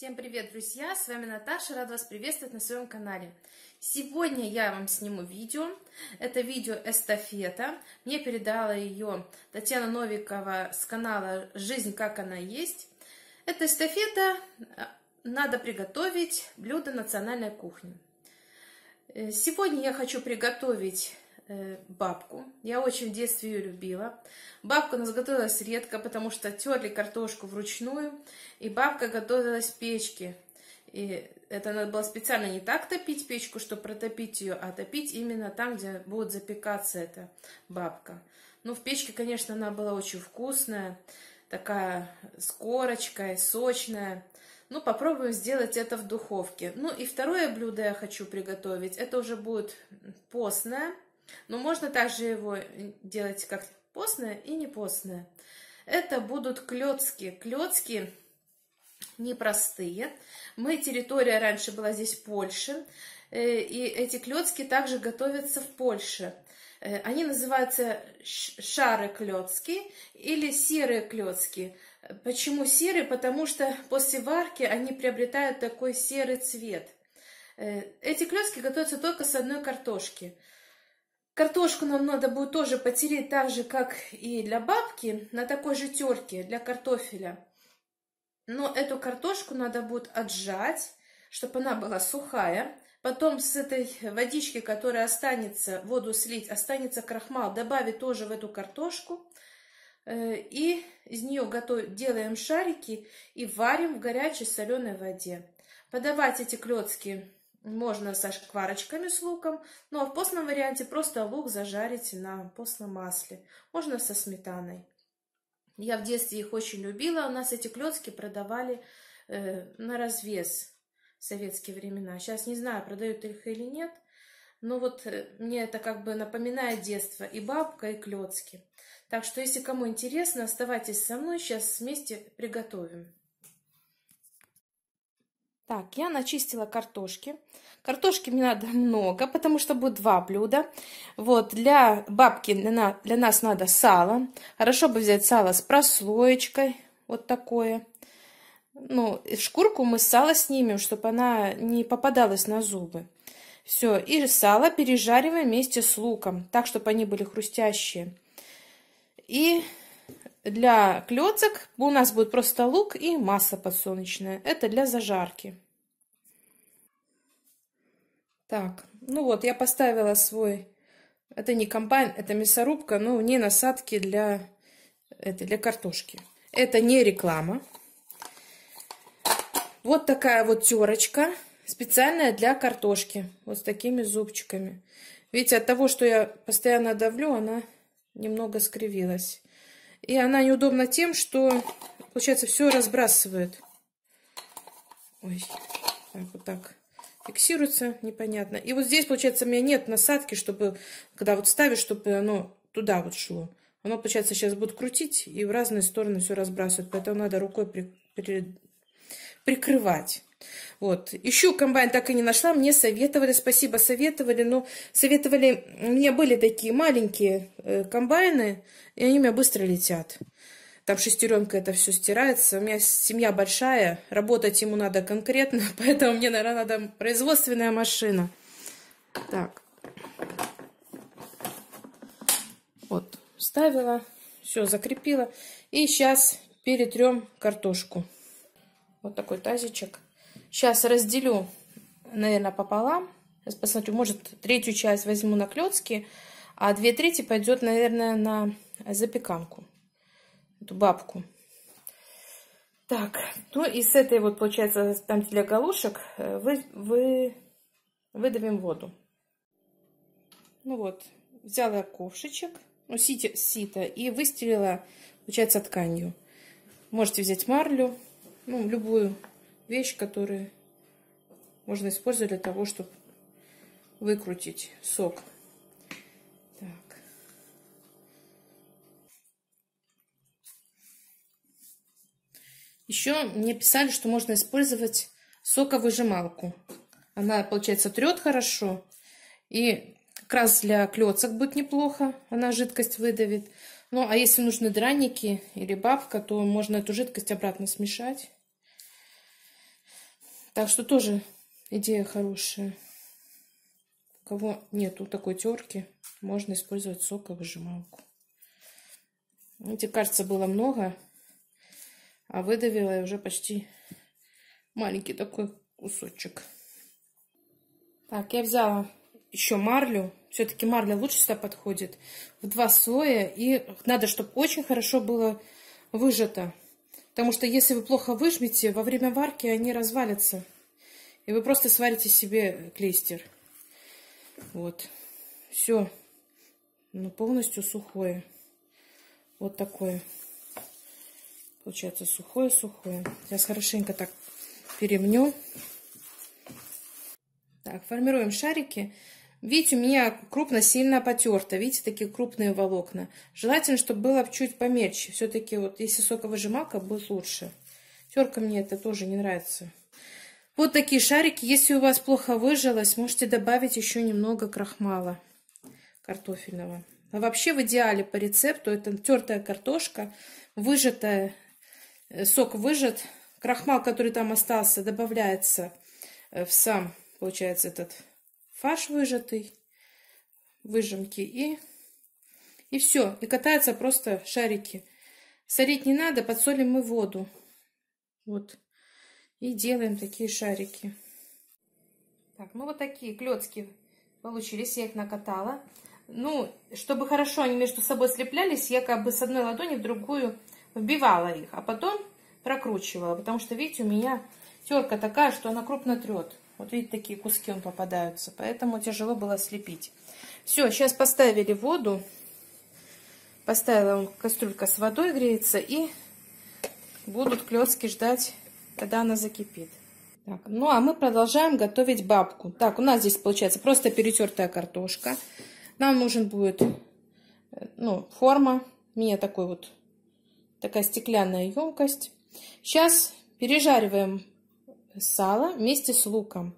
Всем привет, друзья! С вами Наташа, рада вас приветствовать на своем канале. Сегодня я вам сниму видео. Это видео эстафета. Мне передала ее Татьяна Новикова с канала «Жизнь как она есть». Это эстафета надо приготовить блюдо национальной кухни. Э, сегодня я хочу приготовить бабку. Я очень в детстве ее любила. Бабка у нас готовилась редко, потому что терли картошку вручную, и бабка готовилась в печке. И это надо было специально не так топить печку, чтобы протопить ее, а топить именно там, где будет запекаться эта бабка. Ну, в печке, конечно, она была очень вкусная, такая с корочкой, сочная. Ну, попробуем сделать это в духовке. Ну, и второе блюдо я хочу приготовить. Это уже будет постное. Но можно также его делать как постное и не постное. Это будут клетки. Клетки непростые. Мы территория раньше была здесь Польша, э, и эти клетки также готовятся в Польше. Э, они называются шары клетки или серые клетки. Почему серые? Потому что после варки они приобретают такой серый цвет. Э, эти клетки готовятся только с одной картошки. Картошку нам надо будет тоже потереть так же, как и для бабки, на такой же терке для картофеля. Но эту картошку надо будет отжать, чтобы она была сухая. Потом с этой водички, которая останется, воду слить, останется крахмал, добавить тоже в эту картошку. Э, и из нее готов... делаем шарики и варим в горячей соленой воде. Подавать эти клетки можно со шкварочками с луком, ну а в постном варианте просто лук зажарить на постном масле. Можно со сметаной. Я в детстве их очень любила. У нас эти клетки продавали э, на развес в советские времена. Сейчас не знаю, продают их или нет. Но вот э, мне это как бы напоминает детство. И бабка, и клетки. Так что, если кому интересно, оставайтесь со мной. Сейчас вместе приготовим. Так, я начистила картошки. Картошки мне надо много, потому что будет два блюда. Вот, для бабки для, для нас надо сало. Хорошо бы взять сало с прослоечкой, вот такое. Ну, шкурку мы сало снимем, чтобы она не попадалась на зубы. Все, и сало пережариваем вместе с луком, так, чтобы они были хрустящие. И для клеток у нас будет просто лук и масло подсолнечное. Это для зажарки. Так, ну вот, я поставила свой... Это не комбайн, это мясорубка, но не насадки для, это, для картошки. Это не реклама. Вот такая вот терочка, специальная для картошки. Вот с такими зубчиками. Видите, от того, что я постоянно давлю, она немного скривилась. И она неудобна тем, что, получается, все разбрасывает. Ой, так вот так фиксируется, непонятно. И вот здесь, получается, у меня нет насадки, чтобы, когда вот ставишь, чтобы оно туда вот шло. Оно, получается, сейчас будет крутить и в разные стороны все разбрасывать. Поэтому надо рукой при, при, прикрывать. Вот. Еще комбайн так и не нашла. Мне советовали, спасибо, советовали. Но советовали, у меня были такие маленькие э, комбайны, и они у меня быстро летят. Там шестеренка это все стирается. У меня семья большая, работать ему надо конкретно, поэтому мне, наверное, надо производственная машина. Так. Вот, ставила, все, закрепила. И сейчас перетрем картошку. Вот такой тазичек. Сейчас разделю, наверное, пополам. Сейчас посмотрю, может, третью часть возьму на клетки, а две трети пойдет, наверное, на запеканку. Эту бабку. Так, ну и с этой вот, получается, там для галушек э, вы, вы, выдавим воду. Ну вот, взяла ковшичек, ну, сито, сито и выстелила, получается, тканью. Можете взять марлю, ну, любую вещь, которую можно использовать для того, чтобы выкрутить сок. Так. Еще мне писали, что можно использовать соковыжималку. Она, получается, трет хорошо. И как раз для клеток будет неплохо. Она жидкость выдавит. Ну, а если нужны драники или бабка, то можно эту жидкость обратно смешать. Так что тоже идея хорошая. У кого нету такой терки, можно использовать соковыжималку. Видите, кажется, было много, а выдавила я уже почти маленький такой кусочек. Так, я взяла еще марлю. Все-таки марля лучше сюда подходит. В два слоя. И надо, чтобы очень хорошо было выжато. Потому что если вы плохо выжмете, во время варки они развалятся. И вы просто сварите себе клейстер. Вот. Все. Ну, полностью сухое. Вот такое. Получается сухое-сухое. Сейчас хорошенько так перемнем. Так, формируем шарики. Видите, у меня крупно сильно потерто. Видите, такие крупные волокна. Желательно, чтобы было чуть помельче. Все-таки вот если соковыжималка, будет лучше. Терка мне это тоже не нравится. Вот такие шарики. Если у вас плохо выжилось, можете добавить еще немного крахмала картофельного. А вообще в идеале по рецепту это тертая картошка, выжатая, э, сок выжат, крахмал, который там остался, добавляется э, в сам, получается, этот фарш выжатый, выжимки и, и все. И катаются просто шарики. Солить не надо, подсолим мы воду. Вот. И делаем такие шарики. Так, ну вот такие клетки получились. Я их накатала. Ну, чтобы хорошо они между собой слеплялись, я как бы с одной ладони в другую вбивала их. А потом прокручивала. Потому что, видите, у меня терка такая, что она крупно трет. Вот видите, такие куски он попадаются, поэтому тяжело было слепить. Все, сейчас поставили воду. Поставила кастрюлька с водой греется и будут клетки ждать, когда она закипит. Так, ну а мы продолжаем готовить бабку. Так, у нас здесь получается просто перетертая картошка. Нам нужен будет ну, форма. У меня такой вот такая стеклянная емкость. Сейчас пережариваем сало вместе с луком.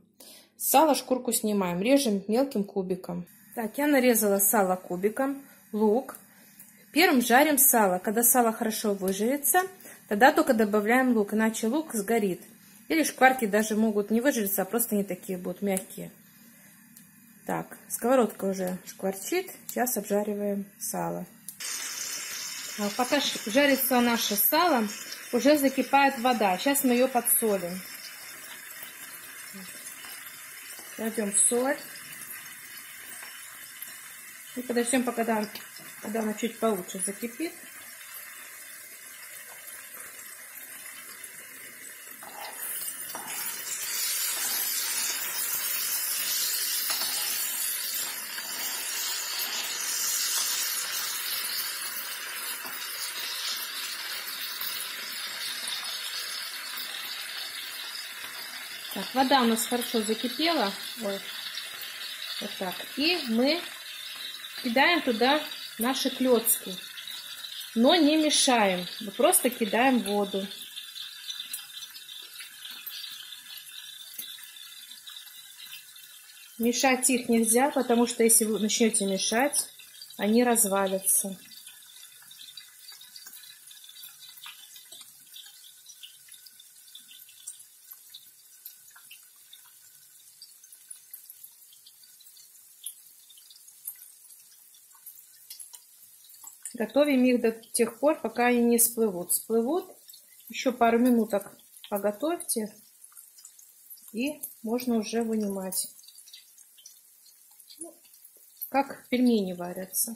Сало шкурку снимаем, режем мелким кубиком. Так, я нарезала сало кубиком, лук. Первым жарим сало. Когда сало хорошо выжарится, тогда только добавляем лук, иначе лук сгорит. Или шкварки даже могут не выжариться, а просто не такие будут мягкие. Так, сковородка уже шкварчит. Сейчас обжариваем сало. А пока жарится наше сало, уже закипает вода. Сейчас мы ее подсолим. Кладем соль. И подождем, пока когда, когда она чуть получше закипит. Так, вода у нас хорошо закипела. Ой. Вот так. И мы кидаем туда наши клетки. Но не мешаем. Мы просто кидаем воду. Мешать их нельзя, потому что если вы начнете мешать, они развалятся. Готовим их до тех пор, пока они не всплывут. Всплывут, еще пару минуток поготовьте, и можно уже вынимать. Ну, как пельмени варятся.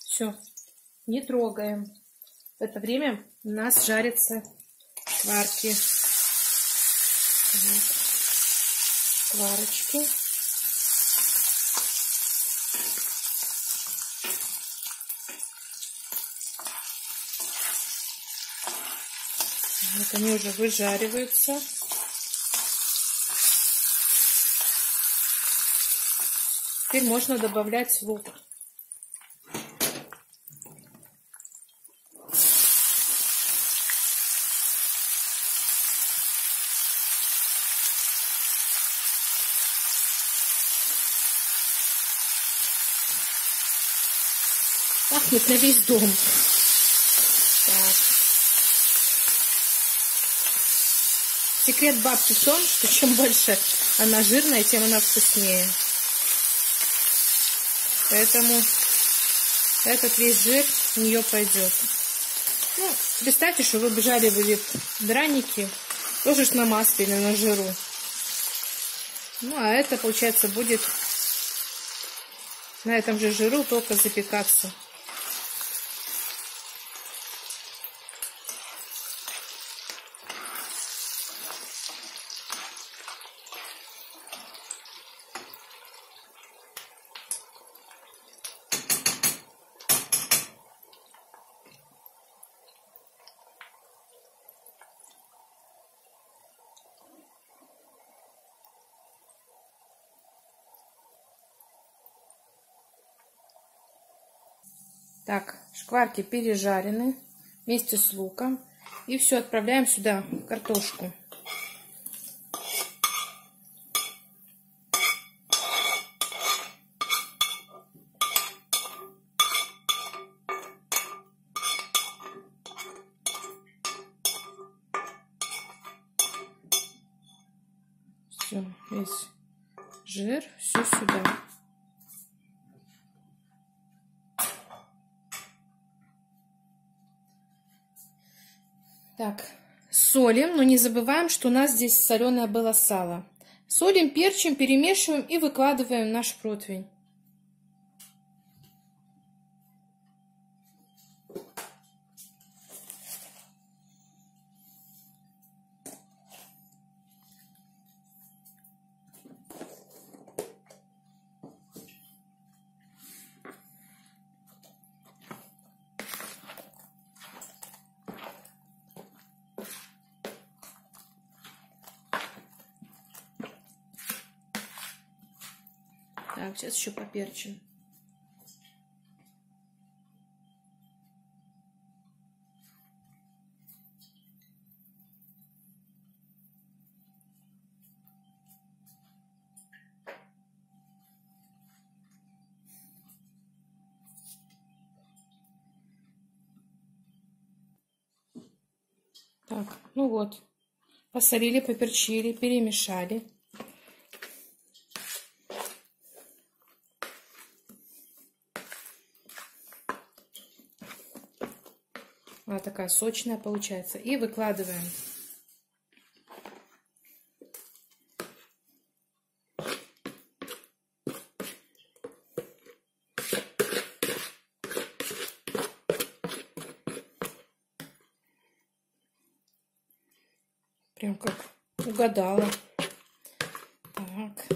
Все, не трогаем. В это время у нас жарятся шкварки. Вот. Шкварочки. Вот они уже выжариваются. Теперь можно добавлять лук. Пахнет на весь дом. Так. Секрет бабки в том, что чем больше она жирная, тем она вкуснее. Поэтому этот весь жир в нее пойдет. Ну, представьте, что вы бежали были драники, тоже на масле или на жиру. Ну, а это, получается, будет на этом же жиру только запекаться. Так, шкварки пережарены вместе с луком. И все, отправляем сюда картошку. Так, солим, но не забываем, что у нас здесь соленое было сало. Солим, перчим, перемешиваем и выкладываем наш противень. Так, сейчас еще поперчим. Так, ну вот, посолили, поперчили, перемешали. Она такая сочная получается. И выкладываем. Прям как угадала. Так.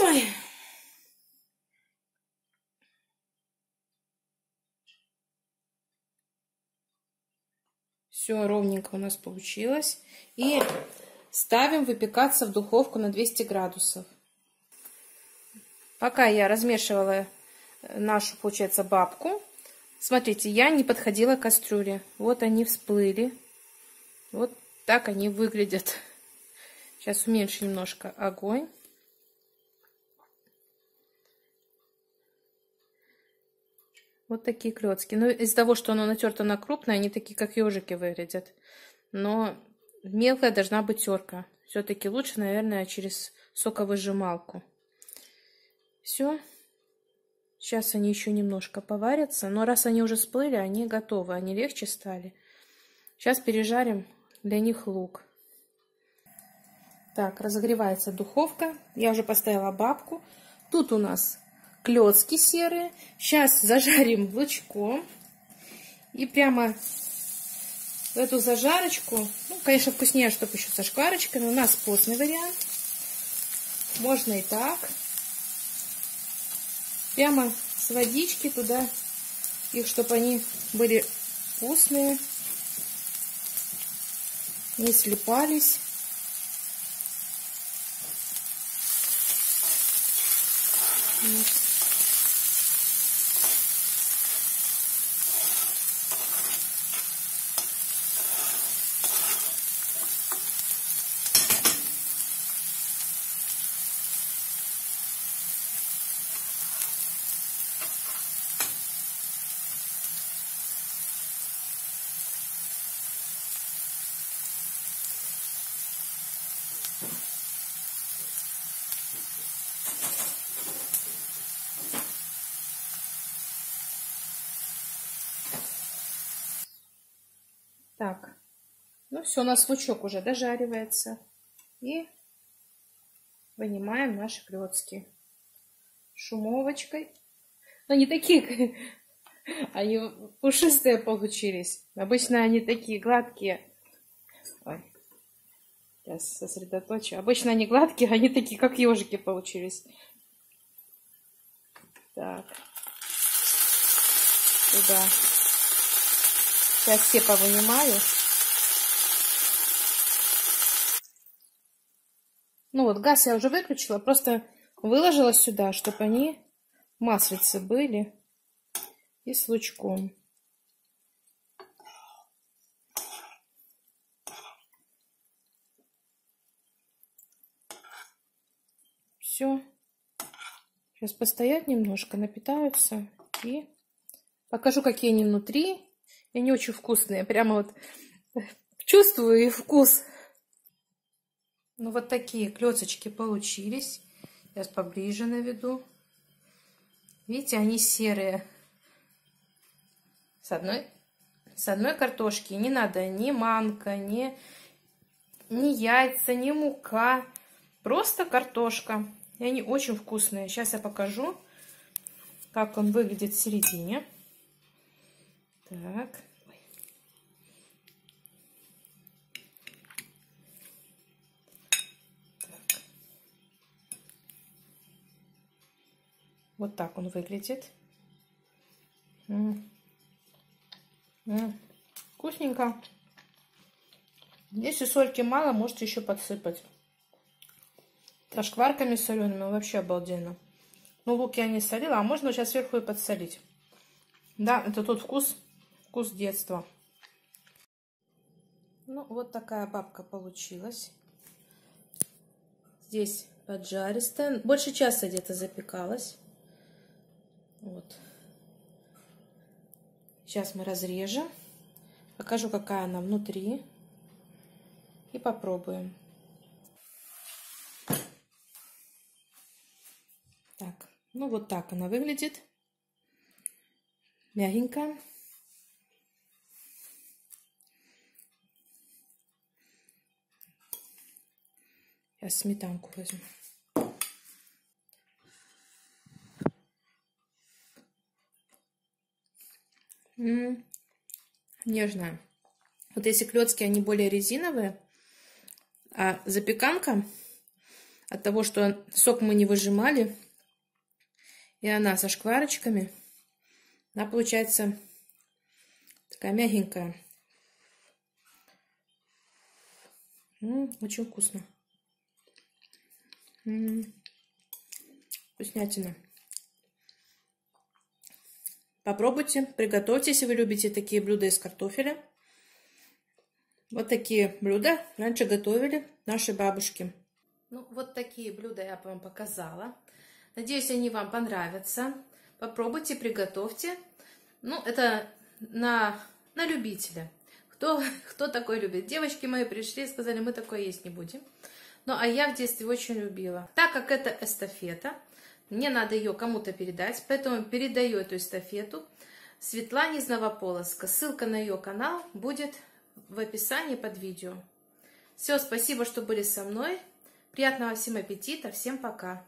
Ой. Все ровненько у нас получилось. И ставим выпекаться в духовку на 200 градусов. Пока я размешивала нашу, получается, бабку, смотрите, я не подходила к кастрюле. Вот они всплыли. Вот так они выглядят. Сейчас уменьшу немножко огонь. Вот такие клетки. Ну, из-за того, что оно натерто на крупное, они такие, как ежики выглядят. Но мелкая должна быть терка. Все-таки лучше, наверное, через соковыжималку. Все. Сейчас они еще немножко поварятся. Но раз они уже всплыли, они готовы. Они легче стали. Сейчас пережарим для них лук. Так, разогревается духовка. Я уже поставила бабку. Тут у нас клетки серые. Сейчас зажарим лучком. И прямо в эту зажарочку, ну, конечно, вкуснее, чтобы еще со шкварочками. У нас постный вариант. Можно и так. Прямо с водички туда их, чтобы они были вкусные, не слипались. Так, ну все, у нас лучок уже дожаривается. И вынимаем наши клетки шумовочкой. Но не такие, они пушистые получились. Обычно они такие гладкие. Ой, сейчас сосредоточу. Обычно они гладкие, они такие, как ежики получились. Так. Туда. Сейчас все повынимаю. Ну вот, газ я уже выключила, просто выложила сюда, чтобы они маслицы были и с лучком. Все. Сейчас постоять немножко, напитаются и покажу, какие они внутри. И они очень вкусные. Прямо вот чувствую и вкус. Ну, вот такие клеточки получились. Сейчас поближе наведу. Видите, они серые. С одной, с одной картошки не надо ни манка, ни, ни яйца, ни мука. Просто картошка. И они очень вкусные. Сейчас я покажу, как он выглядит в середине. Так. так. Вот так он выглядит. Вкусненько. Если сольки мало, можете еще подсыпать. Со шкварками солеными вообще обалденно. Ну, лук я не солила, а можно сейчас сверху и подсолить. Да, это тот вкус, Вкус детства. Ну, вот такая бабка получилась. Здесь поджаристая. Больше часа где-то запекалась. Вот. Сейчас мы разрежем. Покажу, какая она внутри. И попробуем. Так, ну вот так она выглядит. Мягенькая. Сейчас сметанку возьму. М -м нежная. Вот если клетки, они более резиновые, а запеканка от того, что сок мы не выжимали, и она со шкварочками, она получается такая мягенькая. М -м, очень вкусно. М. Вкуснятина. Попробуйте, приготовьте, если вы любите такие блюда из картофеля. Вот такие блюда раньше готовили наши бабушки. Ну, вот такие блюда я вам показала. Надеюсь, они вам понравятся. Попробуйте, приготовьте. Ну, это на, на любителя. Кто, кто такой любит? Девочки мои пришли и сказали, мы такое есть не будем. Ну, а я в детстве очень любила. Так как это эстафета, мне надо ее кому-то передать, поэтому передаю эту эстафету Светлане из Новополоска. Ссылка на ее канал будет в описании под видео. Все, спасибо, что были со мной. Приятного всем аппетита. Всем пока.